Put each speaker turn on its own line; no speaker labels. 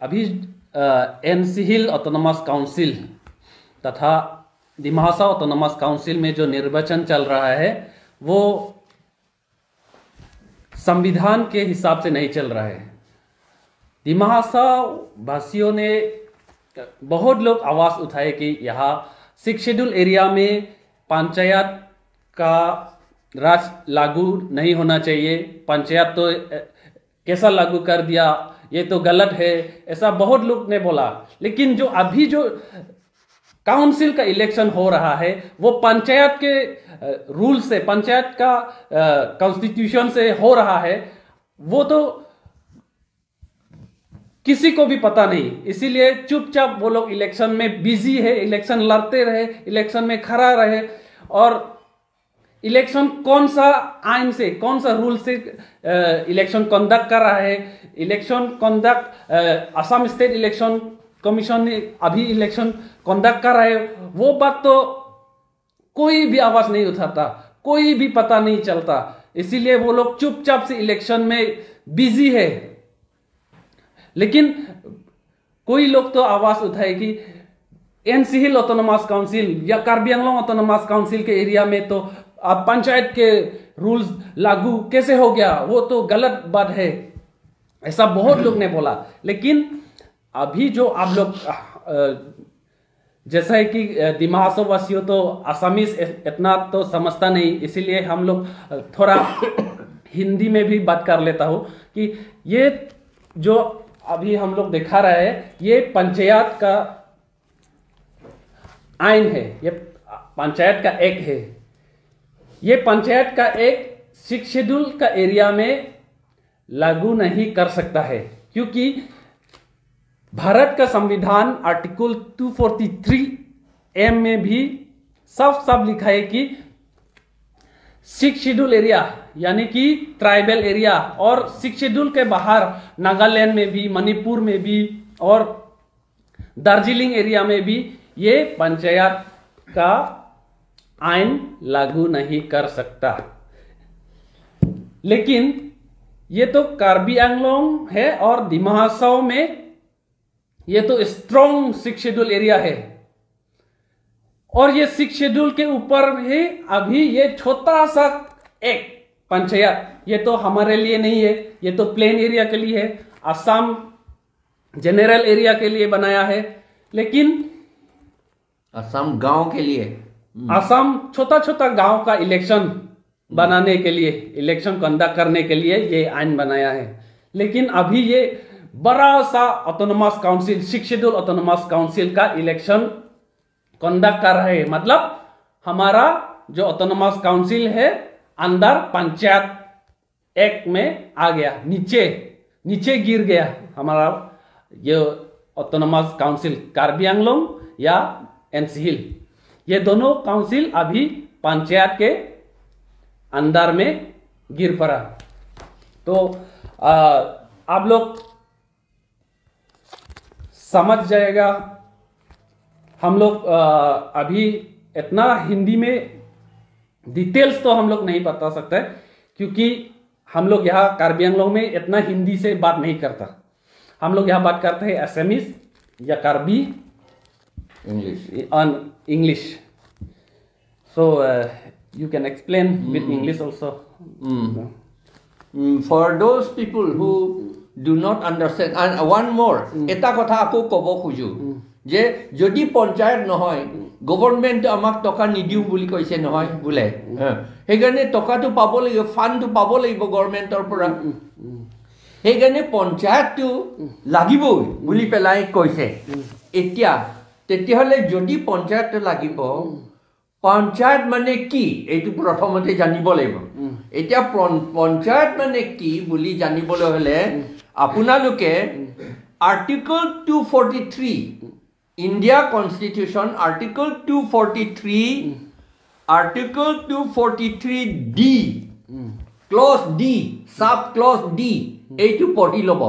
अभी एनसी हिल autonomous council तथा Dimasa autonomous council में जो निर्वाचन चल रहा है, वो संविधान के हिसाब से नहीं चल रहा है। दिमासा वासियों ने बहुत लोग आवाज़ उठाए कि यहाँ सिक्स शेड्यूल एरिया में पंचायत का राज लागू नहीं होना चाहिए। पंचायत तो कैसा लागू कर दिया? ये तो गलत है, ऐसा बहुत लोग ने बोला। लेकिन जो अभी जो काउंसिल का इलेक्शन हो रहा है, वो पंचायत के रूल से, पंचायत का कॉन्स्टिट्यूशन से हो रहा है, वो तो किसी को भी पता नहीं। इसीलिए चुपचाप वो लोग इलेक्शन में बिज़ी है इलेक्शन लड़ते रहे इलेक्शन में खड़ा रहे और इलेक्शन कौन सा आइन से, कौन सा रूल से इलेक्शन कंडक्ट कर रहा है? Election conduct Assam state election commission ने अभी इलेक्शन कंडक्ट कर रहा है। वो बात तो कोई भी आवाज़ नहीं उठाता, कोई भी पता नहीं चलता। इसीलिए वो लोग चुपचाप से इलेक्शन में बिज़ी है। लेकिन कोई लोग तो आवाज़ उठाए कि एनसी हिल ऑटोनोमस काउंसिल या कार्बी ऑटोनोमस काउंसिल के एरिया में तो अब पंचायत के रूल्स लागू कैसे हो गया? वो तो गलत बात है। ऐसा बहुत लोग ने बोला। लेकिन अभी जो आप लोग जैसा है कि दिमासो वासियों तो आसामीज इतना तो समझता नहीं, इसीलिए हम लोग थोड़ा हिंदी में भी बात कर लेता हूँ कि ये जो अभी हम लोग दिखा रहे हैं, ये पंचायत का आइन है। ये पंचायत का एक है। ये पंचायत का एक सिक्स शेड्यूल का एरिया में लागू नहीं कर सकता है, क्योंकि भारत का संविधान आर्टिकल 243 एम में भी सब सब लिखा है कि सिक्स शेड्यूल एरिया यानी कि ट्राइबल एरिया और सिक्स शेड्यूल के बाहर नागालैंड में भी, मणिपुर में भी, और दार्जिलिंग एरिया में भी ये पंचायत का आइन लागू नहीं कर सकता। लेकिन ये तो कार्बी आंगलोंग है और दिमाहासाओ में ये तो स्ट्रॉन्ग सिक्स शेड्यूल एरिया है। और ये सिक्स शेड्यूल के ऊपर भी अभी ये छोटा सा एक पंचायत, ये तो हमारे लिए नहीं है, ये तो प्लेन एरिया के लिए है। असम जनरल एरिया के लिए बनाया है। लेकिन
असम गाँव के लिए।
असम छोटा छोटा गाँव का इलेक्शन बनाने के लिए इलेक्शन कंडक्ट करने के लिए ये आइन बनाया है। लेकिन अभी ये बड़ा सा autonomous council six schedule autonomous council का इलेक्शन कंडक्ट कर रहे हैं। मतलब हमारा जो ऑटोनोमस काउंसिल है अंदर पंचायत एक में आ गया नीचे नीचे गिर गया हमारा ये ऑटोनोमस काउंसिल कार्बी आंगलोंग या एनसीहिल। ये दोनों काउंसिल अभी पंचायत के अंदर में गिर पड़ा। तो आ, आप लोग समझ जाएगा हम लोग अभी इतना हिंदी में डिटेल्स तो हम लोग नहीं बता सकते क्योंकि हम लोग यहाँ कार्बी आंगलों में इतना हिंदी से बात नहीं करता। हम लोग यहाँ बात करते हैं एसएमइस या Karbi.
English.
On English. So uh, you can explain mm. with English also.
Mm. Yeah. Mm, for those people who do not understand, and one more, এটা কথা আকৌ ক'ব খোজো যে যদি পঞ্চায়ত নহয় গভৰ্ণমেণ্ট আমাক টকা নিদিওঁ বুলি কৈছে নহয় বোলে সেইকাৰণে টকাটো পাব লাগিব ফাণ্ডটো পাব লাগিব গভৰ্ণমেণ্টৰ পৰা সেইকাৰণে পঞ্চায়তটো লাগিবই বুলি পেলাই কৈছে এতিয়া তেতিয়াহ'লে যদি পঞ্চায়তটো লাগিব পঞ্চায়ত মানে কি? এইটো প্ৰথমতে জানিব লাগিব। এতিয়া পঞ্চায়ত মানে কি বুলি জানিবলৈ হ'লে আপোনালোকে article two forty three India constitution article two forty three article two forty three D clause D sub clause D এইটো পঢ়ি ল'ব।